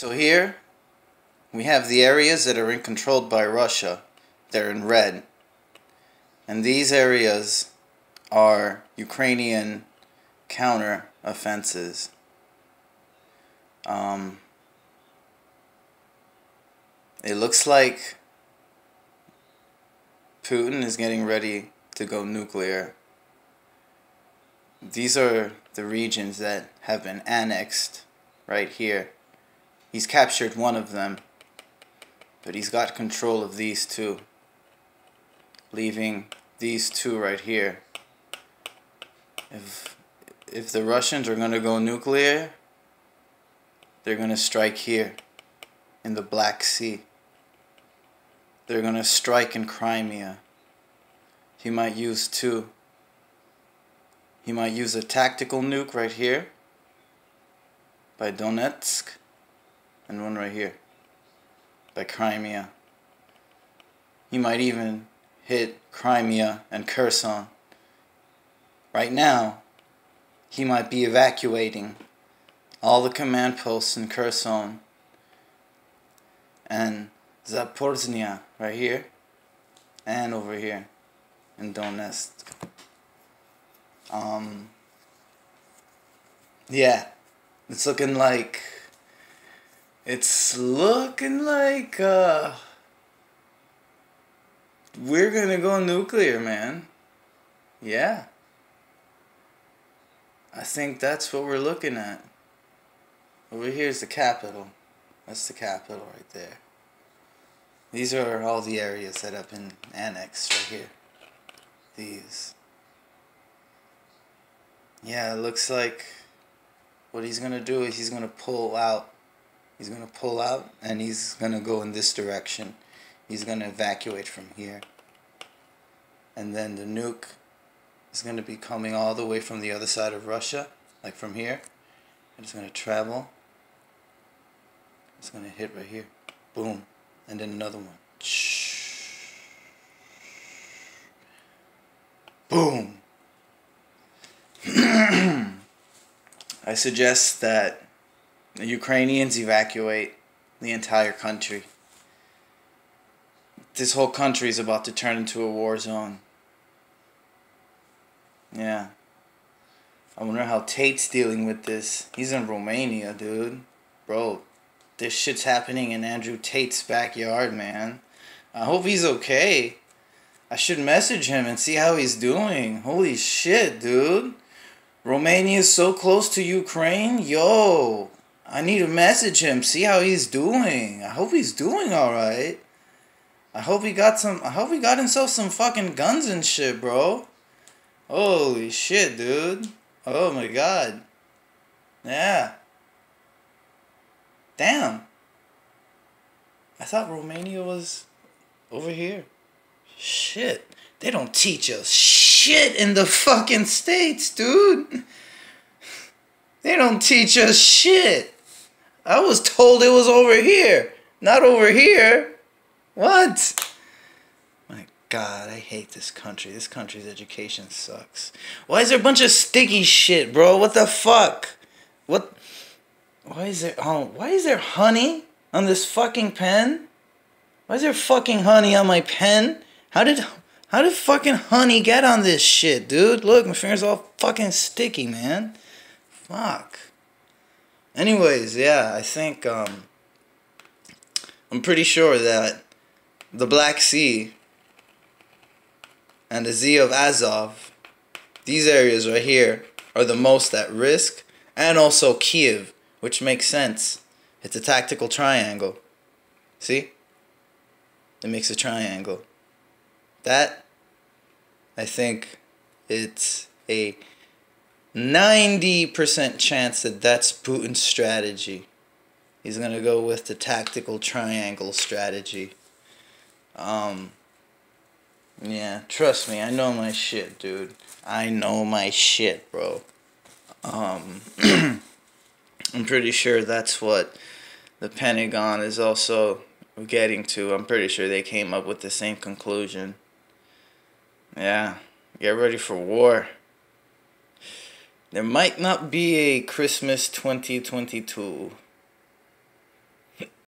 So here we have the areas that are in controlled by Russia. They're in red. And these areas are Ukrainian counter offenses. Um, it looks like Putin is getting ready to go nuclear. These are the regions that have been annexed right here. He's captured one of them, but he's got control of these two, leaving these two right here. If if the Russians are going to go nuclear, they're going to strike here in the Black Sea. They're going to strike in Crimea. He might use two. He might use a tactical nuke right here by Donetsk and one right here by Crimea. He might even hit Crimea and Kherson. Right now, he might be evacuating all the command posts in Kherson and Zaporizhia right here and over here in Donetsk. Um, yeah, it's looking like it's looking like uh, we're gonna go nuclear, man. Yeah. I think that's what we're looking at. Over here is the capital. That's the capital right there. These are all the areas that have been annexed right here. These. Yeah, it looks like what he's going to do is he's going to pull out. He's going to pull out and he's going to go in this direction. He's going to evacuate from here. And then the nuke is going to be coming all the way from the other side of Russia, like from here. And it's going to travel. It's going to hit right here. Boom. And then another one. Boom. I suggest that the Ukrainians evacuate the entire country. This whole country is about to turn into a war zone. Yeah. I wonder how Tate's dealing with this. He's in Romania, dude. Bro, this shit's happening in Andrew Tate's backyard, man. I hope he's okay. I should message him and see how he's doing. Holy shit, dude. Romania is so close to Ukraine. Yo, I need to message him, see how he's doing. I hope he's doing alright. I hope he got some I hope he got himself some fucking guns and shit, bro. Holy shit, dude. Oh my god. Yeah. Damn. I thought Romania was over here. Shit. They don't teach us shit in the fucking States, dude. They don't teach us shit. I was told it was over here, not over here. What? My God, I hate this country. This country's education sucks. Why is there a bunch of sticky shit, bro? What the fuck? What? Why is there? Oh, why is there honey on this fucking pen? Why is there fucking honey on my pen? How did how did fucking honey get on this shit, dude? Look, my finger's all fucking sticky, man. Fuck. Anyways, yeah, I think um I'm pretty sure that the Black Sea and the Sea of Azov, these areas right here are the most at risk, and also Kiev, which makes sense. It's a tactical triangle. See? It makes a triangle. That, I think, it's a 90% chance that that's Putin's strategy. He's going to go with the tactical triangle strategy. Um, yeah, trust me, I know my shit, dude. I know my shit, bro. Um, I'm pretty sure that's what the Pentagon is also getting to. I'm pretty sure they came up with the same conclusion. Yeah, get ready for war. There might not be a Christmas 2022.